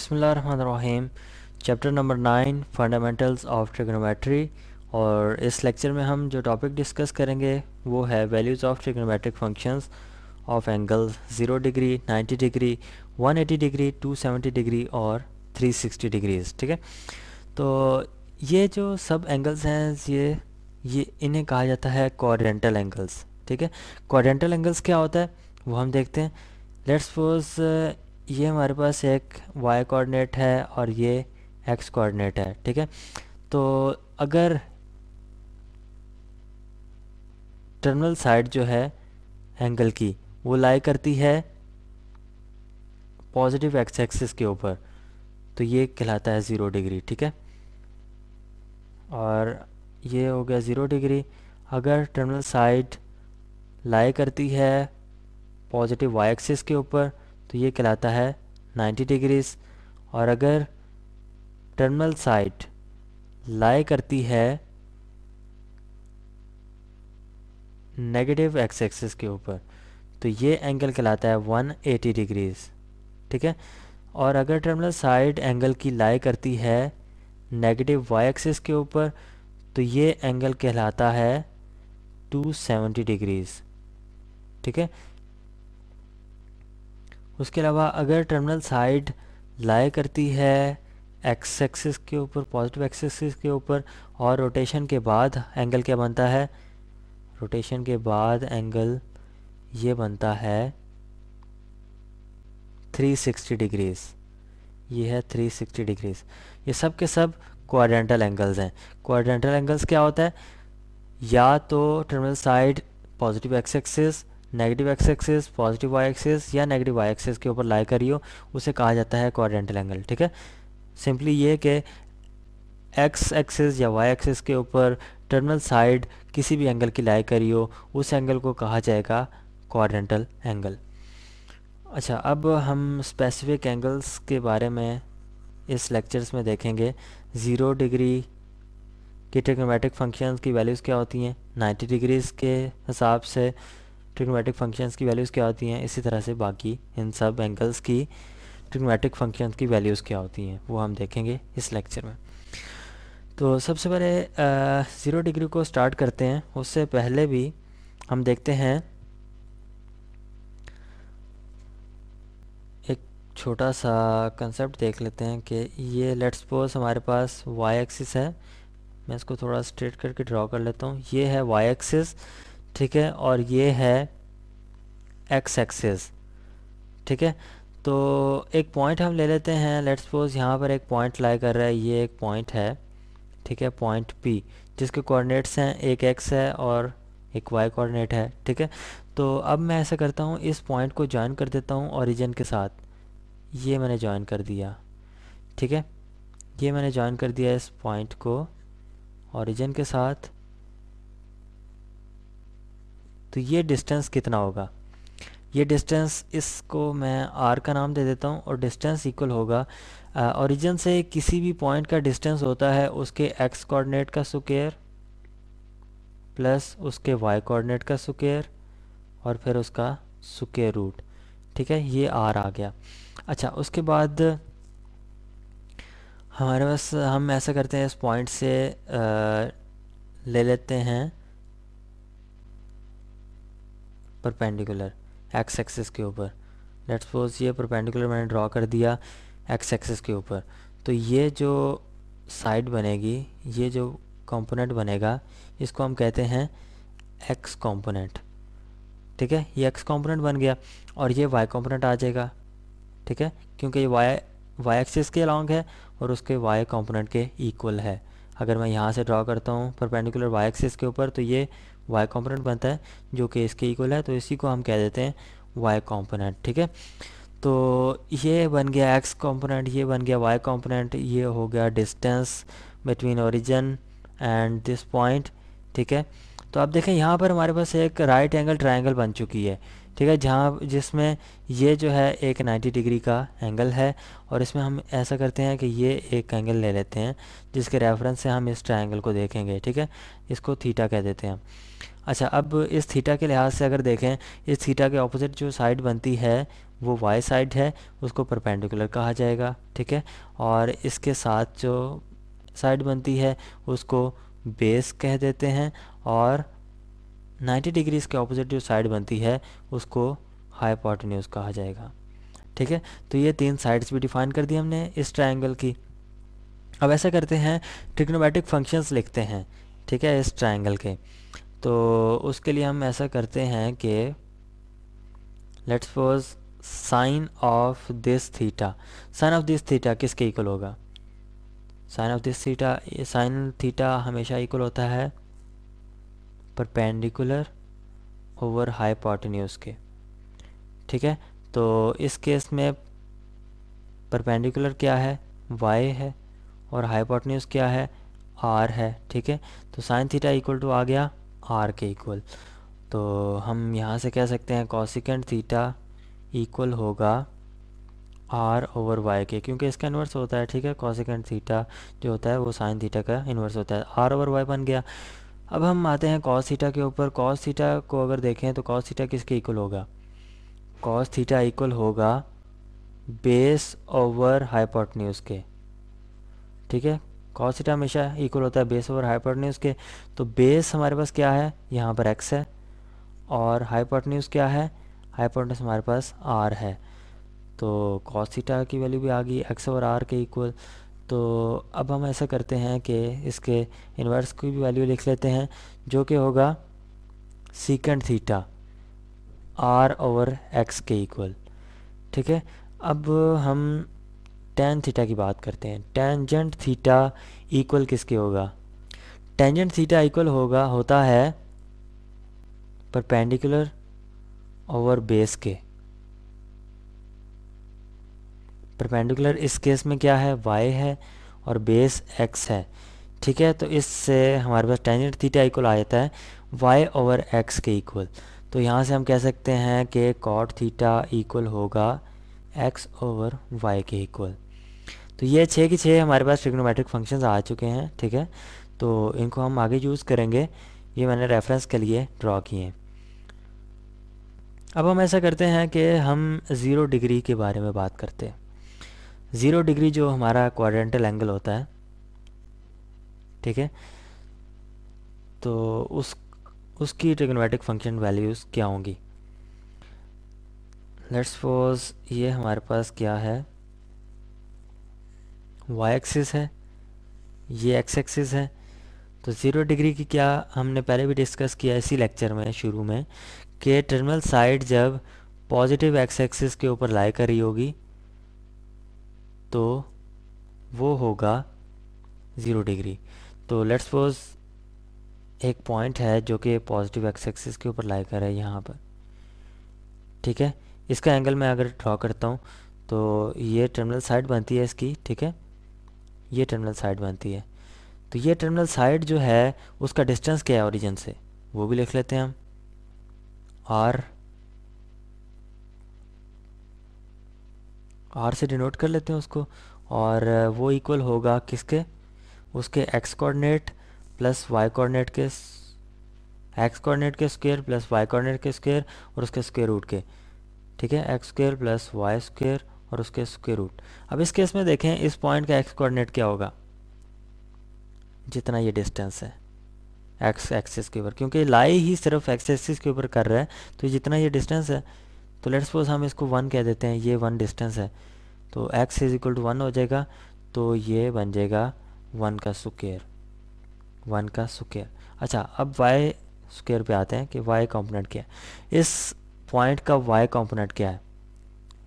बिसमीम chapter number nine fundamentals of trigonometry और इस लेक्चर में हम जो टॉपिक डिस्कस करेंगे, वो है values of trigonometric functions of angle 0 degree 90 degree 180 degree 270 degree और 360 डिग्रीज ठीक है? तो ये जो सब एंगल्स हैं, ये ये इन्हें कहा जाता है क्वाड्रेंटल एंगल्स ठीक है? क्वाड्रेंटल एंगल्स क्या होता है? वो हम देखते हैं। लेट्स सपोज़ ये हमारे पास एक वाई कोऑर्डिनेट है और ये एक्स कोऑर्डिनेट है, ठीक है? तो अगर टर्मिनल साइड जो है एंगल की, वो लाई करती है पॉजिटिव एक्स एक्सिस के ऊपर तो ये कहलाता है ज़ीरो डिग्री ठीक है? और ये हो गया ज़ीरो डिग्री अगर टर्मिनल साइड लाई करती है पॉजिटिव वाई एक्सिस के ऊपर तो ये कहलाता है 90 डिग्रीज। और अगर टर्मिनल साइड लाई करती है नेगेटिव एक्स एक्सिस के ऊपर तो ये एंगल कहलाता है 180 डिग्रीज। ठीक है? और अगर टर्मिनल साइड एंगल की लाई करती है नेगेटिव वाई एक्सिस के ऊपर तो ये एंगल कहलाता है 270 डिग्रीज। ठीक है? उसके अलावा अगर टर्मिनल साइड लाई करती है एक्स एक्सिस के ऊपर पॉजिटिव एक्सिस के ऊपर, और रोटेशन के बाद एंगल क्या बनता है? रोटेशन के बाद एंगल ये बनता है 360 डिग्रीज ये है 360 डिग्रीज ये सब के सब क्वाड्रेंटल एंगल्स हैं. क्वाड्रेंटल एंगल्स क्या होता है? या तो terminal side positive X axis negative X axis positive Y axis या नेगेटिव वाई एक्सिस के ऊपर लाई करी हो उसे कहा जाता है क्वाड्रेंटल एंगल ठीक है? सिंपली ये कि एक्स एक्सिस या वाई एक्सिस के ऊपर टर्मिनल साइड किसी भी एंगल की लाई करी हो उस एंगल को कहा जाएगा क्वाड्रेंटल एंगल अच्छा अब हम स्पेसिफिक एंगल्स के बारे में इस लेक्चर्स में देखेंगे। ज़ीरो डिग्री की ट्रिग्नोमेट्रिक फ़ंक्शंस की वैल्यूज़ क्या होती हैं? 90 डिग्रीज़ के हिसाब से ट्रिग्नोमेट्रिक फ़ंक्शंस की वैल्यूज़ क्या होती हैं? इसी तरह से बाकी इन सब एंगल्स की ट्रिग्नोमेट्रिक फ़ंक्शंस की वैल्यूज़ क्या होती हैं, वो हम देखेंगे इस लेक्चर में। तो सबसे पहले ज़ीरो डिग्री को स्टार्ट करते हैं। उससे पहले भी हम देखते हैं, एक छोटा सा कंसेप्ट देख लेते हैं कि ये लेट्स सपोज़ हमारे पास वाई एक्सिस है। मैं इसको थोड़ा स्ट्रेट करके ड्रॉ कर लेता हूँ। ये है वाई एक्सिस ठीक है, और ये है एक्स एक्सेस ठीक है। तो एक पॉइंट हम ले लेते हैं लेट्स सपोज़ यहाँ पर एक पॉइंट लाई कर रहा है, ये एक पॉइंट है, ठीक है पॉइंट पी जिसके कोऑर्डिनेट्स हैं, एक एक्स है और एक वाई कोऑर्डिनेट है, ठीक है। तो अब मैं ऐसा करता हूँ, इस पॉइंट को ज्वाइन कर देता हूँ ओरिजिन के साथ। ये मैंने ज्वाइन कर दिया, ठीक है। ये मैंने ज्वाइन कर दिया इस पॉइंट को ओरिजिन के साथ। तो ये डिस्टेंस कितना होगा? ये डिस्टेंस इसको मैं आर का नाम दे देता हूँ और डिस्टेंस इक्वल होगा ओरिजिन से किसी भी पॉइंट का डिस्टेंस होता है उसके एक्स कोऑर्डिनेट का सुकेयर प्लस उसके वाई कोऑर्डिनेट का सुकेयर और फिर उसका सुकेयर रूट ठीक है? ये आर आ गया। अच्छा उसके बाद हमारे पास हम ऐसा करते हैं इस पॉइंट से आ, ले लेते हैं। परपेंडिकुलर एक्स एक्सिस के ऊपर। लेट्स सपोज़ ये परपेंडिकुलर मैंने ड्रॉ कर दिया एक्स एक्सिस के ऊपर। तो ये जो साइड बनेगी, ये जो कंपोनेंट बनेगा, इसको हम कहते हैं एक्स कंपोनेंट ठीक है? ये एक्स कंपोनेंट बन गया और ये वाई कंपोनेंट आ जाएगा। ठीक है? क्योंकि ये वाई वाई एक्सिस के अलॉन्ग है और उसके वाई कंपोनेंट के इक्वल है। अगर मैं यहाँ से ड्रॉ करता हूँ परपेंडिकुलर वाई एक्सिस के ऊपर तो ये वाई कॉम्पोनेंट बनता है, जो कि इसके इक्वल है तो इसी को हम कह देते हैं वाई कॉम्पोनेंट ठीक है? तो ये बन गया एक्स कॉम्पोनेंट ये बन गया वाई कॉम्पोनेंट ये हो गया distance between origin and this point ठीक है? तो आप देखें, यहाँ पर हमारे पास एक राइट एंगल ट्राइंगल बन चुकी है। ठीक है, जहाँ जिसमें ये जो है एक 90 डिग्री का एंगल है और इसमें हम ऐसा करते हैं कि ये एक एंगल ले लेते हैं, जिसके रेफरेंस से हम इस ट्रायंगल को देखेंगे, ठीक है? इसको थीटा कह देते हैं। अच्छा अब इस थीटा के लिहाज से अगर देखें, इस थीटा के ऑपोजिट जो साइड बनती है, वो वाई साइड है, उसको परपेंडिकुलर कहा जाएगा, ठीक है? और इसके साथ जो साइड बनती है, उसको बेस कह देते हैं और 90 डिग्रीज के ऑपोजिट जो साइड बनती है, उसको हाइपोटेन्यूज कहा जाएगा। ठीक है? तो ये तीन साइड्स भी डिफाइन कर दी हमने इस ट्रायंगल की। अब ऐसा करते हैं, ट्रिग्नोमेट्रिक फ़ंक्शंस लिखते हैं, ठीक है, इस ट्रायंगल के। तो उसके लिए हम ऐसा करते हैं कि, let's suppose sine of this theta. Sine of this theta किसके इक्वल होगा? Sine of this theta sine theta हमेशा इक्वल होता है परपेंडिकुलर ओवर हाइपोटेन्यूज के। ठीक है? तो इस केस में परपेंडिकुलर क्या है? Y है और हाइपोटेन्यूज क्या है? R है। ठीक है? तो साइन थीटा इक्वल टू आ गया r के इक्वल तो हम यहाँ से कह सकते हैं कॉसिकेंट थीटा इक्वल होगा आर ओवर वाई के, क्योंकि इसका इन्वर्स होता है। ठीक है? कॉसिकेंट थीटा जो होता है वो साइन थीटा का इन्वर्स होता है। आर ओवर वाई बन गया। अब हम आते हैं कॉस थीटा के ऊपर। कॉस थीटा को अगर देखें तो कॉस थीटा किसके इक्वल होगा? कॉस थीटा इक्वल होगा बेस ओवर हाइपोटन्यूज़ के। ठीक है? कॉस थीटा हमेशा इक्वल होता है बेस ओवर हाइपोटन्यूज़ के। तो बेस हमारे पास क्या है? यहाँ पर एक्स है। और हाइपोटन्यूज़ क्या है? हाइपोटन्यूज़ हमारे पास आर है। तो कॉस थीटा की वैल्यू भी आ गई। एक्स ओवर आर के इक्वल तो अब हम ऐसा करते हैं कि इसके इन्वर्स की भी वैल्यू लिख लेते हैं, जो कि होगा secant theta R over X के इक्वल ठीक है? अब हम टेन थीटा की बात करते हैं। टेंजेंट थीटा इक्वल किसके होगा? टेंजेंट थीटा इक्वल होगा, होता है परपेंडिकुलर ओवर बेस के। परपेंडिकुलर इस केस में क्या है? वाई है और बेस एक्स है। ठीक है? तो इससे हमारे पास टेंजेंट थीटा इक्वल आ जाता है। वाई ओवर एक्स के इक्वल तो यहाँ से हम कह सकते हैं कि कॉट थीटा इक्वल होगा एक्स ओवर वाई के इक्वल तो ये छः की छः हमारे पास ट्रिग्नोमेट्रिक फ़ंक्शंस आ चुके हैं। ठीक है? तो इनको हम आगे यूज़ करेंगे। ये मैंने रेफरेंस के लिए ड्रॉ किए हैं। अब हम ऐसा करते हैं कि हम ज़ीरो डिग्री के बारे में बात करते हैं। ज़ीरो डिग्री जो हमारा क्वाड्रेंटल एंगल होता है, ठीक है? तो उस, उसकी ट्रिग्नोमेट्रिक फ़ंक्शन वैल्यूज़ क्या होंगी? लेट्स सपोज़ ये हमारे पास क्या है? वाई एक्सिस है, ये एक्स एक्सिस है। तो ज़ीरो डिग्री की क्या हमने पहले भी डिस्कस किया इसी लेक्चर में, शुरू में, कि टर्मिनल साइड जब पॉजिटिव एक्स एक्सिस के ऊपर लाई करी होगी तो वो होगा ज़ीरो डिग्री। तो लेट्स सपोज़ एक पॉइंट है जो कि पॉजिटिव एक्स एक्सिस के ऊपर लाई कर है यहाँ पर। ठीक है? इसका एंगल मैं अगर ड्रॉ करता हूँ तो ये टर्मिनल साइड बनती है इसकी, ठीक है? ये टर्मिनल साइड बनती है। तो ये टर्मिनल साइड जो है, उसका डिस्टेंस क्या है ओरिजिन से? वो भी लिख लेते हैं हम। आर आर से डिनोट कर लेते हैं उसको और वो इक्वल होगा किसके? उसके x coordinate plus y coordinate के एक्स कोऑर्डिनेट के स्क्वायर प्लस वाई कोऑर्डिनेट के स्क्वायर और उसके स्क्वायर रूट के। ठीक है? X square plus y square और उसके स्क्वायर रूट अब इस केस में देखें, इस पॉइंट का एक्स कोऑर्डिनेट क्या होगा? जितना ये डिस्टेंस है। एक्स एक्सिस के ऊपर, क्योंकि लाई ही सिर्फ़ एक्स एक्सिस के ऊपर कर रहा है तो जितना ये डिस्टेंस है तो लेट सपोज़ हम इसको वन कह देते हैं, ये वन डिस्टेंस है तो x is equal to one हो जाएगा तो ये बन जाएगा वन का स्क्वेयर वन का स्क्वेयर अच्छा अब वाई स्क्वेयर पे आते हैं कि वाई कंपोनेंट क्या है। इस पॉइंट का वाई कंपोनेंट क्या है?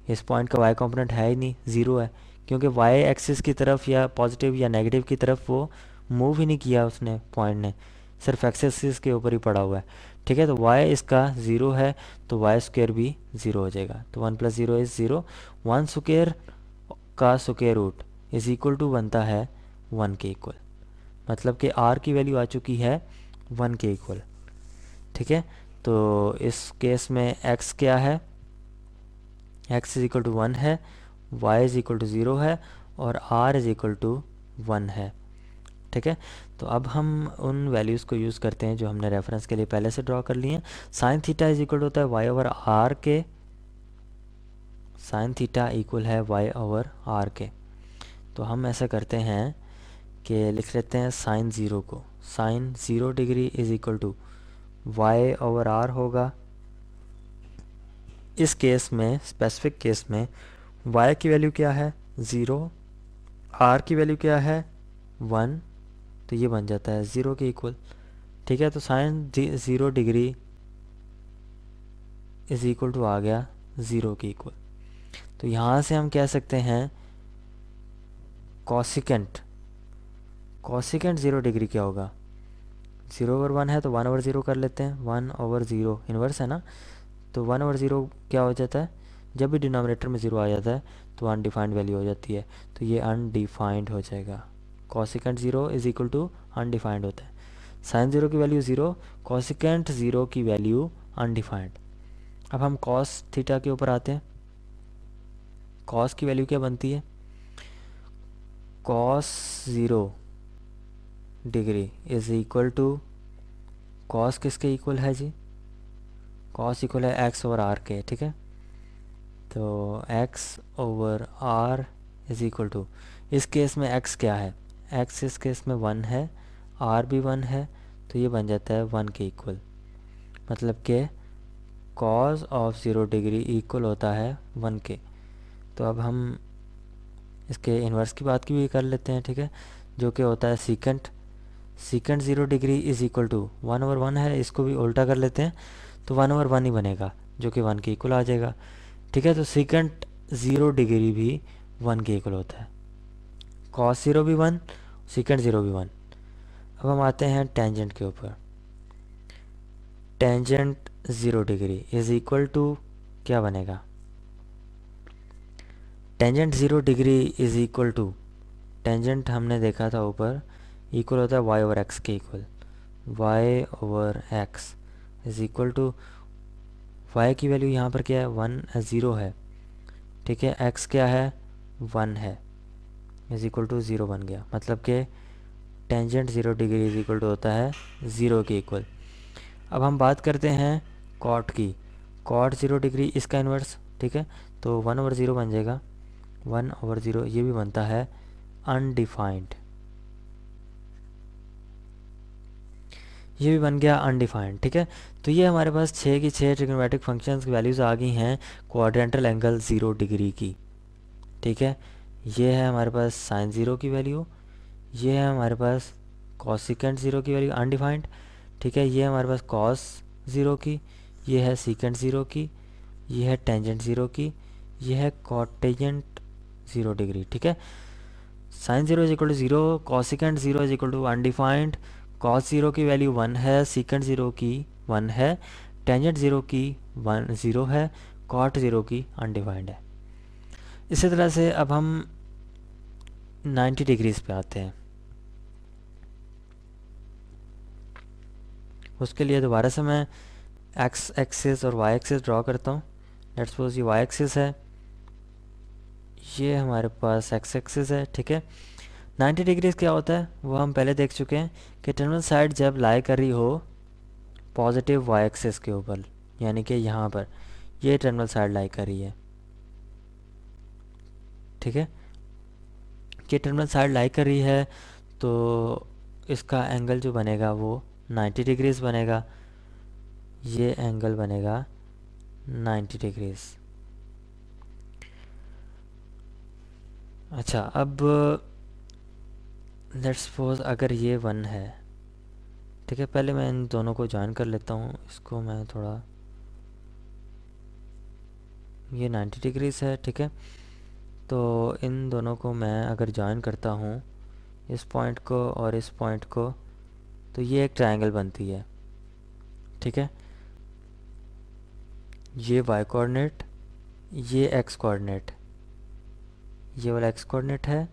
इस पॉइंट का वाई कंपोनेंट है ही नहीं ज़ीरो है, क्योंकि वाई एक्सिस की तरफ़ या पॉजिटिव या नेगेटिव की तरफ़ वो मूव ही नहीं किया उसने पॉइंट ने। सिर्फ़ एक्सेसिस के ऊपर ही पड़ा हुआ है। ठीक है तो y इसका ज़ीरो है तो वाई स्क्वेयर भी ज़ीरो हो जाएगा। तो one plus zero is zero one square का square root is equal to बनता है वन के इक्वल मतलब कि r की वैल्यू आ चुकी है वन के इक्वल ठीक है तो इस केस में x क्या है? x is equal to one है, y is equal to zero है, और r is equal to one है। ठीक है? तो अब हम उन वैल्यूज़ को यूज़ करते हैं जो हमने रेफरेंस के लिए पहले से ड्रॉ कर लिए हैं। साइन थीटा इज़ इक्वल होता है वाई ओवर आर के। साइन थीटा इक्वल है वाई ओवर आर के। तो हम ऐसा करते हैं कि लिख लेते हैं साइन ज़ीरो को। Sine zero degree is equal to y over r होगा। इस केस में स्पेसिफिक केस में वाई की वैल्यू क्या है? ज़ीरो आर की वैल्यू क्या है? वन तो ये बन जाता है ज़ीरो के इक्वल ठीक है? तो sine zero degree is equal to आ गया ज़ीरो के इक्वल तो यहाँ से हम कह सकते हैं कॉसिकेंट कॉसिकेंट ज़ीरो डिग्री क्या होगा? ज़ीरो ओवर वन है तो वन ओवर ज़ीरो कर लेते हैं वन ओवर ज़ीरो इन्वर्स है ना? तो वन ओवर ज़ीरो क्या हो जाता है? जब भी डिनोमिनेटर में ज़ीरो आ जाता है तो अनडिफाइंड वैल्यू हो जाती है। तो ये अनडिफाइंड हो जाएगा। Cosecant zero is equal to undefined होता है। साइन ज़ीरो की वैल्यू ज़ीरो कॉसिकेंट ज़ीरो की वैल्यू अनडिफाइंड अब हम कॉस थीटा के ऊपर आते हैं। कॉस की वैल्यू क्या बनती है? Cos zero degree is equal to cos किसके इक्वल है जी? कॉस इक्वल है एक्स ओवर आर के, ठीक है? तो x over r is equal to इस केस में एक्स क्या है? एक्स इस केस में वन है, आर भी वन है तो ये बन जाता है वन के इक्वल। मतलब कि cos of zero degree equal होता है वन के। तो अब हम इसके इन्वर्स की बात की भी कर लेते हैं, ठीक है? जो कि होता है secant secant zero degree is equal to one over one है, इसको भी उल्टा कर लेते हैं तो वन ओवर वन ही बनेगा, जो कि वन के इक्वल आ जाएगा। ठीक है तो सीकेंट ज़ीरो डिग्री भी वन के इक्वल होता है। कॉस ज़ीरो भी वन सीकेंट ज़ीरो भी वन। अब हम आते हैं टेंजेंट के ऊपर। Tangent zero degree is equal to क्या बनेगा? Tangent zero degree is equal to tangent हमने देखा था ऊपर इक्वल होता है वाई ओवर एक्स के equal y over x is equal to y की वैल्यू यहाँ पर क्या है? वन ज़ीरो है। ठीक है एक्स क्या है? वन है। इज़ इक्वल टू ज़ीरो बन गया। मतलब कि tangent zero degree is equal to होता है ज़ीरो के इक्वल अब हम बात करते हैं कॉट की। कॉट ज़ीरो डिग्री इसका इन्वर्स ठीक है? तो वन ओवर ज़ीरो बन जाएगा। वन ओवर ज़ीरो ये भी बनता है अनडिफाइंड ये भी बन गया अनडिफाइंड ठीक है? तो ये हमारे पास छः की छः ट्रिग्नोमेट्रिक फ़ंक्शंस की वैल्यूज़ आ गई हैं क्वाड्रेंटल एंगल ज़ीरो डिग्री की, ठीक है? ये है हमारे पास साइन ज़ीरो की वैल्यू ये है हमारे पास कॉसिकेंट ज़ीरो की वैल्यू अनडिफाइंड ठीक है? ये हमारे पास कॉस ज़ीरो की, ये है सीकेंट ज़ीरो की, ये है टेंजेंट ज़ीरो की, ये है कॉटेजेंट ज़ीरो डिग्री ठीक है? Sine zero is equal to zero cosecant zero is equal to undefined cos zero की वैल्यू वन है सीकेंट ज़ीरो की वन है टेंजेंट ज़ीरो की वन ज़ीरो है कॉट ज़ीरो की अनडिफाइंड है। इसी तरह से अब हम 90 डिग्रीज पे आते हैं। उसके लिए दोबारा से मैं एक्स एक्सिस और वाई एक्सिस ड्रॉ करता हूँ। लेट्स सपोज़ ये वाई एक्सिस है, ये हमारे पास एक्स एक्सिस है, ठीक है? 90 डिग्रीज क्या होता है? वो हम पहले देख चुके हैं कि टर्मिनल साइड जब लाई कर रही हो पॉजिटिव वाई एक्सिस के ऊपर, यानी कि यहाँ पर, ये टर्मिनल साइड लाई कर रही है। ठीक है? कि टर्मिनल साइड लाई कर रही है तो इसका एंगल जो बनेगा वो 90 डिग्रीज बनेगा। ये एंगल बनेगा 90 डिग्रीज अच्छा अब लेट्स सपोज़ अगर ये वन है, ठीक है? पहले मैं इन दोनों को ज्वाइन कर लेता हूँ। इसको मैं थोड़ा, ये 90 डिग्रीज है, ठीक है? तो इन दोनों को मैं अगर ज्वाइन करता हूँ, इस पॉइंट को और इस पॉइंट को तो ये एक ट्रायंगल बनती है। ठीक है? ये वाई कोऑर्डिनेट ये एक्स कोऑर्डिनेट ये वाला एक्स कोऑर्डिनेट है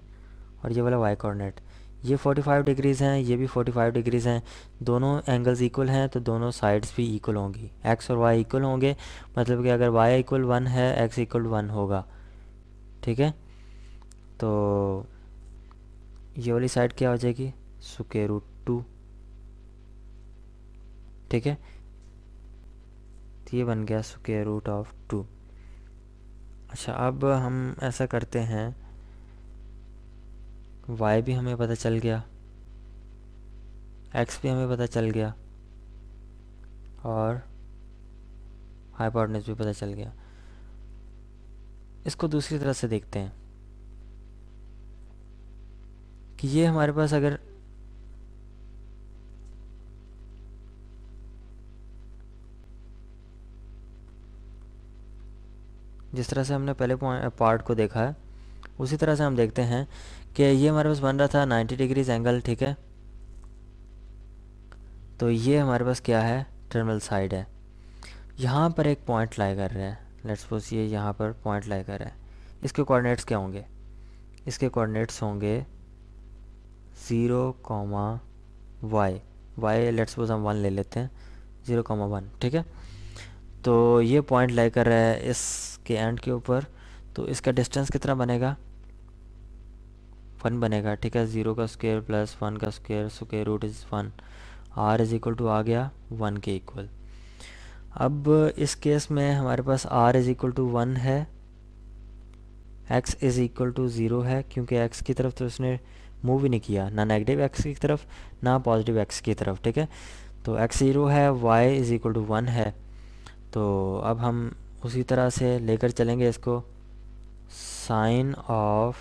और ये वाला वाई कोऑर्डिनेट ये 45 डिग्रीज़ हैं, ये भी 45 डिग्रीज़ हैं। दोनों एंगल्स इक्वल हैं तो दोनों साइड्स भी इक्वल होंगी। एक्स और वाई इक्वल होंगे मतलब कि अगर वाई इक्वल वन है एक्स इक्वल वन होगा। ठीक है? तो ये वाली साइड क्या हो जाएगी? सुके रूट टू। ठीक है? तो ये बन गया सुके रूट ऑफ़ टू अच्छा अब हम ऐसा करते हैं। वाई भी हमें पता चल गया। एक्स भी हमें पता चल गया। और हाइपोटेनस भी पता चल गया। इसको दूसरी तरह से देखते हैं। कि ये हमारे पास अगर जिस तरह से हमने पहले पार्ट को देखा है, उसी तरह से हम देखते हैं कि ये हमारे पास बन रहा था 90 डिग्रीज एंगल ठीक है? तो ये हमारे पास क्या है? टर्मिनल साइड है। यहाँ पर एक पॉइंट लाई कर रहा है। लेट्स सपोज़ ये यहाँ पर पॉइंट लाई कर रहा है। इसके कोऑर्डिनेट्स क्या होंगे? इसके कोऑर्डिनेट्स होंगे zero comma y y let's suppose हम वन ले लेते हैं ज़ीरो कॉमा वन ठीक है? तो ये पॉइंट लाई कर रहा है इसके एंड के ऊपर। तो इसका डिस्टेंस कितना बनेगा? वन बनेगा, ठीक है? ज़ीरो का स्क्वेयर प्लस वन का square square root is one r is equal to आ गया वन के इक्वल अब इस केस में हमारे पास r is equal to one है, x is equal to zero है, क्योंकि x की तरफ़ तो उसने मूव ही नहीं किया, ना नेगेटिव x की तरफ़, ना पॉजिटिव x की तरफ़, ठीक है? तो x ज़ीरो है, y is equal to one है। तो अब हम उसी तरह से लेकर चलेंगे इसको sine of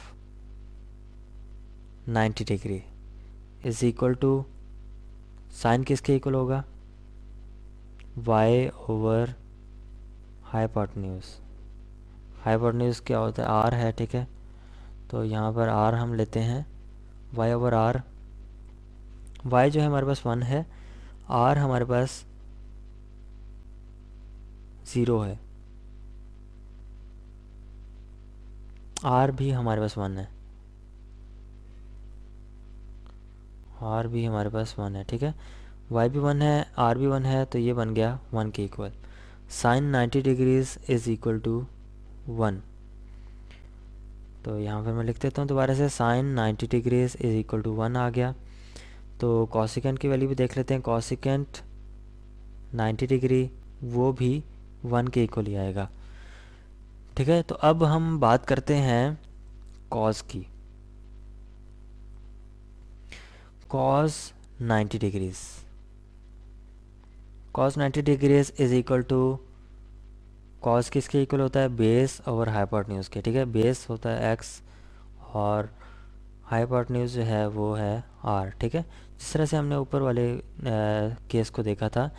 90 degree is equal to sine किसके इक्वल होगा? वाई ओवर हाइपोटन्यूज़ हाइपोटन्यूज़ क्या होता है? आर है, ठीक है? तो यहाँ पर आर हम लेते हैं। वाई ओवर आर वाई जो है हमारे पास वन है। आर हमारे पास ज़ीरो है। आर भी हमारे पास वन है। आर भी हमारे पास वन है, ठीक है? वाई भी वन है आर भी वन है तो ये बन गया वन के equal sine ninety degrees is equal to one तो यहाँ पर मैं लिख देता हूँ दोबारा से sine ninety degrees is equal to one आ गया. तो कॉसिकेंट की वैल्यू भी देख लेते हैं कॉसिकेंट नाइन्टी डिग्री वो भी वन के इक्वल ही आएगा. ठीक है तो अब हम बात करते हैं कॉज की. Cos 90 degrees cos 90 degrees is equal to cos किसके इक्वल होता है? बेस और हाइपोटन्यूज़ के, ठीक है? बेस होता है एक्स और हाइपोटन्यूज़ जो है, वो है आर ठीक है? जिस तरह से हमने ऊपर वाले केस को देखा था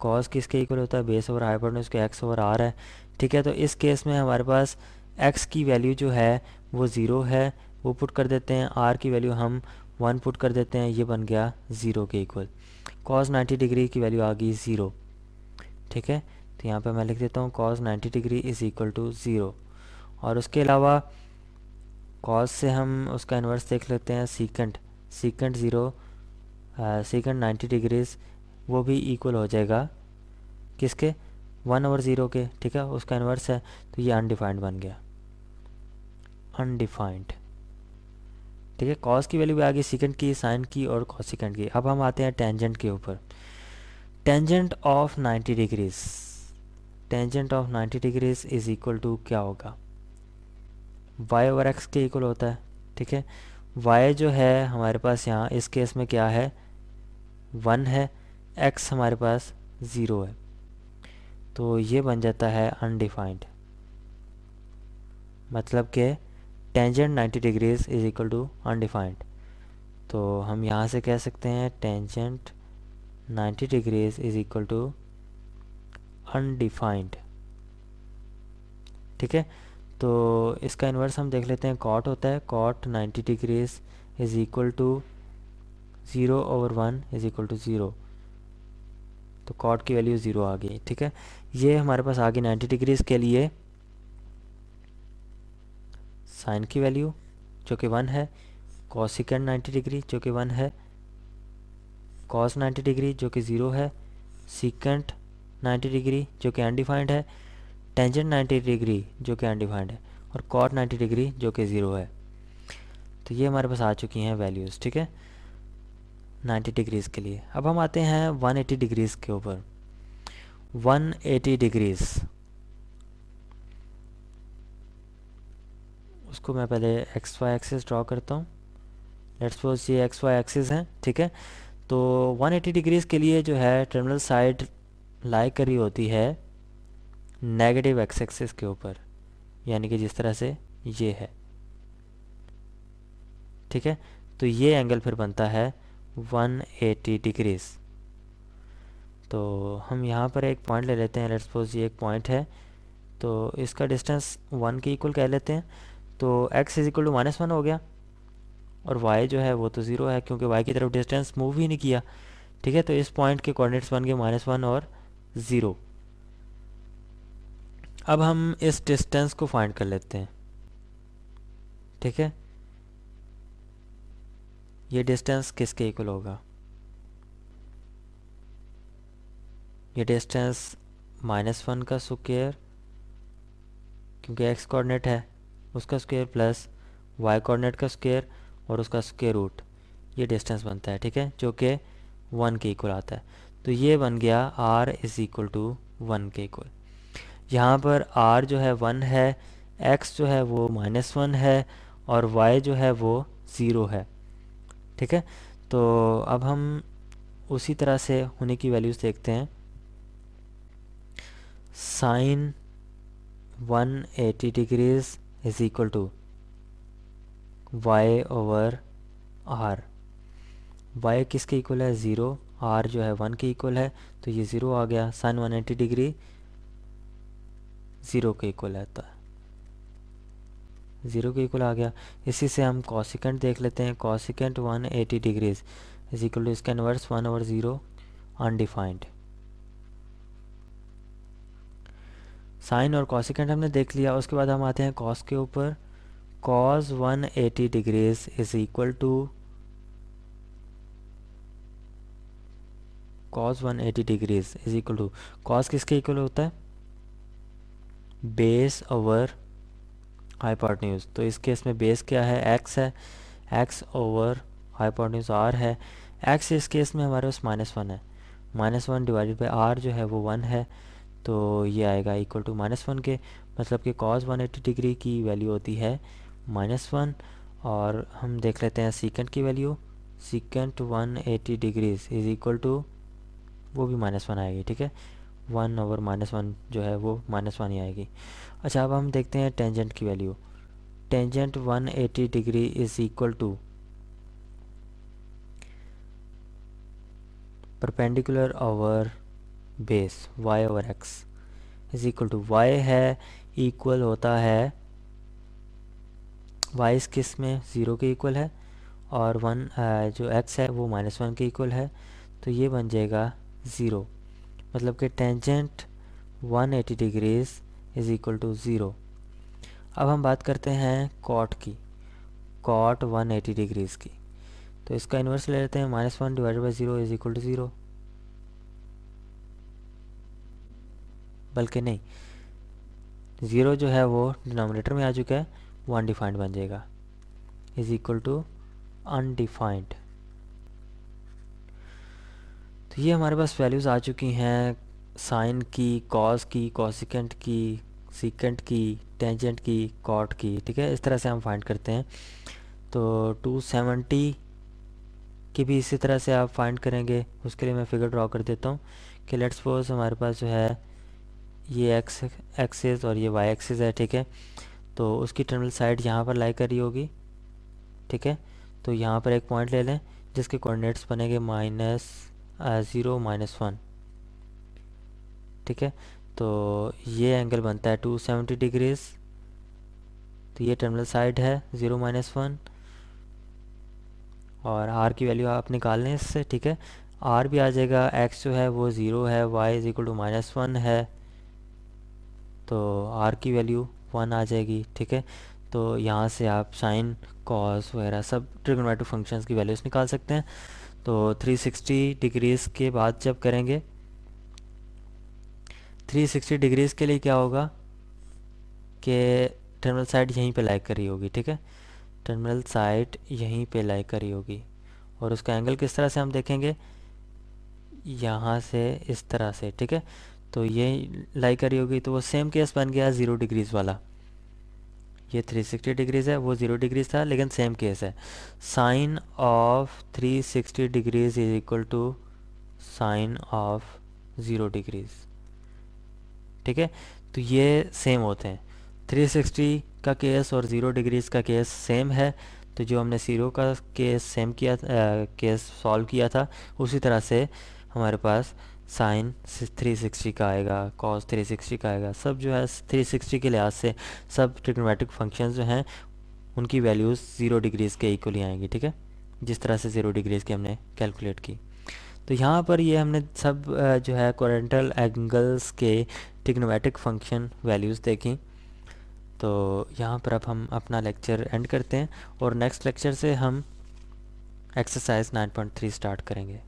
कॉस किसके इक्वल होता है? बेस ओवर हाइपोटन्यूज़ के एक्स ओवर आर है, ठीक है? तो इस केस में हमारे पास एक्स की वैल्यू जो है, वो ज़ीरो है, वो पुट कर देते हैं आर की वैल्यू हम वन पुट कर देते हैं, ये बन गया ज़ीरो के इक्वल कॉस 90 डिग्री की वैल्यू आ गई ज़ीरो ठीक है? तो यहाँ पे मैं लिख देता हूँ cos 90 degree is equal to zero और उसके अलावा कॉस से हम उसका इन्वर्स देख लेते हैं secant secant zero secant ninety degrees वो भी इक्वल हो जाएगा। किसके? वन ओवर ज़ीरो के। ठीक है? उसका इन्वर्स है तो ये अनडिफाइंड बन गया। अनडिफाइंड ठीक है? कॉस की वैल्यू भी आ गई सिकेंड की साइन की और कॉसिकेंट की। अब हम आते हैं टेंजेंट के ऊपर। Tangent of 90 degrees tangent of 90 degrees is equal to क्या होगा? वाई ओवर एक्स के इक्वल होता है, ठीक है? वाई जो है हमारे पास यहाँ, इस केस में क्या है? वन है एक्स हमारे पास ज़ीरो है। तो ये बन जाता है अनडिफाइंड मतलब कि tangent 90 degrees is equal to undefined तो हम यहाँ से कह सकते हैं tangent 90 degrees is equal to undefined ठीक है? तो इसका इन्वर्स हम देख लेते हैं कॉट होता है cot 90 degrees is equal to zero over one is equal to zero तो कॉट की वैल्यू ज़ीरो आ गई, ठीक है? ये हमारे पास आ गई 90 डिग्रीज़ के लिए साइन की वैल्यू, जो कि वन है कॉसिकेंट 90 डिग्री जो कि वन है कॉस 90 डिग्री जो कि ज़ीरो है सीकेंट 90 डिग्री जो कि अनडिफाइंड है टेंजेंट 90 डिग्री जो कि अनडिफाइंड है, और कॉट 90 डिग्री जो कि ज़ीरो है। तो ये हमारे पास आ चुकी हैं वैल्यूज़ ठीक है? 90 डिग्रीज़ के लिए। अब हम आते हैं 180 डिग्रीज़ के ऊपर। 180 डिग्रीज़ उसको मैं पहले एक्स वाई एक्सेस ड्रॉ करता हूँ। लेट्स सपोज़ ये एक्स वाई एक्सेस हैं, ठीक है? तो 180 डिग्रीज के लिए जो है टर्मिनल साइड लाई करी होती है नेगेटिव एक्स एक्सेस के ऊपर, यानी कि जिस तरह से ये है। ठीक है? तो ये एंगल फिर बनता है 180 डिग्रीज तो हम यहाँ पर एक पॉइंट ले लेते हैं। लेट्स सपोज़ ये एक पॉइंट है तो इसका डिस्टेंस वन के इक्वल कह लेते हैं। तो x is equal to minus one हो गया। और y जो है, वो तो ज़ीरो है, क्योंकि y की तरफ़ डिस्टेंस मूव ही नहीं किया। ठीक है तो इस पॉइंट के कोऑर्डिनेट्स बन गए माइनस वन और ज़ीरो अब हम इस डिस्टेंस को फाइंड कर लेते हैं। ठीक है? ये डिस्टेंस किसके इक्वल होगा? ये डिस्टेंस माइनस वन का स्क्वेयर क्योंकि एक्स कोऑर्डिनेट है। उसका स्क्वेयर प्लस वाई कोऑर्डिनेट का स्क्वेयर और उसका स्क्वेयर रूट ये डिस्टेंस बनता है, ठीक है? जो कि वन के इक्वल आता है। तो ये बन गया r is equal to one के इक्वल यहाँ पर आर जो है वन है एक्स जो है वो माइनस वन है और वाई जो है वो ज़ीरो है, ठीक है? तो अब हम उसी तरह से होने की वैल्यूज़ देखते हैं। Sine 180 degrees is equal to y over r y किसके इक्वल है? ज़ीरो आर जो है वन के इक्वल है। तो ये ज़ीरो आ गया। Sine one eighty degree zero के इक्वल है ज़ीरो के इक्वल आ गया। इसी से हम कॉसिकेंट देख लेते हैं। Cosecant one eighty degrees is equal to इसका inverse one over zero undefined sine और कॉसिकेंट हमने देख लिया, उसके बाद हम आते हैं कॉस के ऊपर। Cos 180 degrees is equal to cos 180 degrees is equal to cos किसके इक्वल होता है? बेस ओवर हाइपोटेन्यूज तो इस केस में बेस क्या है? एक्स है। एक्स ओवर हाइपोटेन्यूज आर है। एक्स इस केस में हमारे पास माइनस वन है। Minus one divided by r जो है वो वन है। तो ये आएगा इक्वल टू माइनस वन के मतलब कि कॉस वन एट्टी डिग्री की वैल्यू होती है माइनस वन और हम देख लेते हैं सीकेंट की value secant one eighty degrees is equal to वो भी माइनस वन आएगी, ठीक है? वन ओवर माइनस वन जो है वो माइनस वन ही आएगी। अच्छा अब हम देखते हैं टेंजेंट की value tangent one eighty degree is equal to perpendicular over base, y over x is equal to y है इक्वल होता है, y इस किसमें? ज़ीरो के इक्वल है, और वन जो x है वो माइनस वन के इक्वल है तो ये बन जाएगा ज़ीरो मतलब कि tangent 180 degrees is equal to zero अब हम बात करते हैं कॉट की कॉट 180 डिग्रीज़ की. तो इसका इन्वर्स ले लेते हैं minus one divide by zero is equal to zero बल्कि नहीं ज़ीरो जो है वो डिनोमिनेटर में आ चुका है, वो अनडिफाइंड बन जाएगा। इज़ इक्वल टू अनडिफाइंड तो ये हमारे पास वैल्यूज़ आ चुकी हैं साइन की कॉस की कॉसिकेंट की सीकेंट की टेंजेंट की कॉट की, ठीक है? इस तरह से हम फाइंड करते हैं। तो 270 की भी इसी तरह से आप फाइंड करेंगे, उसके लिए मैं फिगर ड्रॉ कर देता हूँ कि लेट्स सपोज़ हमारे पास जो है ये एक्स एक्सेस और ये वाई एक्सिस है, ठीक है? तो उसकी टर्मिनल साइड यहाँ पर लाई करी होगी, ठीक है? तो यहाँ पर एक पॉइंट ले लें, जिसके कोऑर्डिनेट्स बनेंगे माइनस ज़ीरो माइनस वन ठीक है? तो ये एंगल बनता है टू सेवेंटी डिग्रीज तो ये टर्मिनल साइड है ज़ीरो माइनस वन और आर की वैल्यू आप निकाल लें इससे, ठीक है? आर भी आ जाएगा एक्स जो है वो ज़ीरो है y is equal to minus one है तो आर की वैल्यू वन आ जाएगी, ठीक है? तो यहाँ से आप साइन कॉस वगैरह सब ट्रिग्नोमेट्रिक फ़ंक्शंस की वैल्यूज़ निकाल सकते हैं। तो 360 डिग्रीज़ के बाद जब करेंगे 360 डिग्रीज़ के लिए क्या होगा कि टर्मिनल साइड यहीं पे लाइक करी होगी, ठीक है? टर्मिनल साइड यहीं पे लाइक करी होगी। और उसका एंगल किस तरह से हम देखेंगे? यहाँ से इस तरह से, ठीक है? तो ये लाई करी होगी तो वो सेम केस बन गया ज़ीरो डिग्रीज़ वाला। ये 360 डिग्रीज़ है, वो ज़ीरो डिग्रीज था, लेकिन सेम केस है। Sine of 360 degrees is equal to sine of zero degrees ठीक है? तो ये सेम होते हैं। 360 का केस और ज़ीरो डिग्रीज का केस सेम है। तो जो हमने ज़ीरो का केस सेम किया केस सॉल्व किया था, उसी तरह से हमारे पास साइन 360 का आएगा कॉस 360 का आएगा। सब जो है 360 के लिहाज से सब ट्रिग्नोमेट्रिक फ़ंक्शन जो हैं, उनकी वैल्यूज़ ज़ीरो डिग्रीज़ के इक्वली आएँगी, ठीक है? जिस तरह से ज़ीरो डिग्रीज़ की हमने कैलकुलेट की। तो यहाँ पर ये हमने सब जो है कोरेंटल एंगल्स के टिग्नोमेट्रिक फ़ंक्शन वैल्यूज़ देखी। तो यहाँ पर अब हम अपना लेक्चर एंड करते हैं और नेक्स्ट लेक्चर से हम एक्सरसाइज 9.3 स्टार्ट करेंगे।